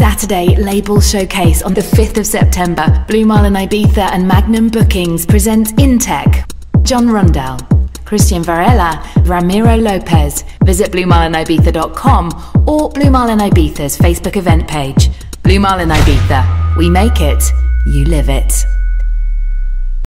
Saturday Label Showcase on the 5th of September. Blue Marlin Ibiza and Magnum Bookings present Intec. Jon Rundell, Cristian Varela, Ramiro Lopez. Visit BlueMarlinIbiza.com or Blue Marlin Ibiza's Facebook event page. Blue Marlin Ibiza. We make it, you live it.